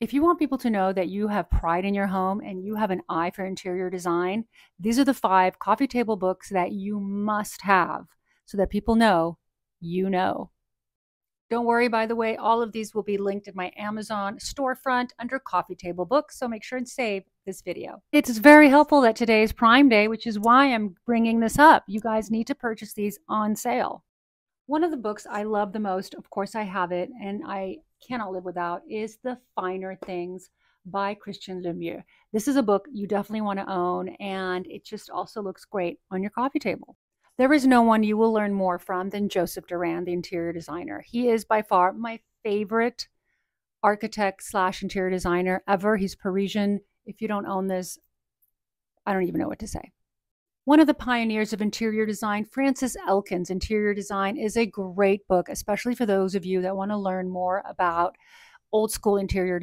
If you want people to know that you have pride in your home and you have an eye for interior design, these are the five coffee table books that you must have so that people know you know. Don't worry, by the way, all of these will be linked in my Amazon storefront under coffee table books, so make sure and save this video. It's very helpful that today is Prime Day, which is why I'm bringing this up. You guys need to purchase these on sale. One of the books I love the most, of course, I have it, and I cannot live without is The Finer Things by Christian Lemieux. This is a book you definitely want to own, and it just also looks great on your coffee table. There is no one you will learn more from than Joseph Dirand, the interior designer. He is by far my favorite architect slash interior designer ever. He's Parisian. If you don't own this, I don't even know what to say. One of the pioneers of interior design, Frances Elkins. Interior Design, is a great book, especially for those of you that want to learn more about old school interior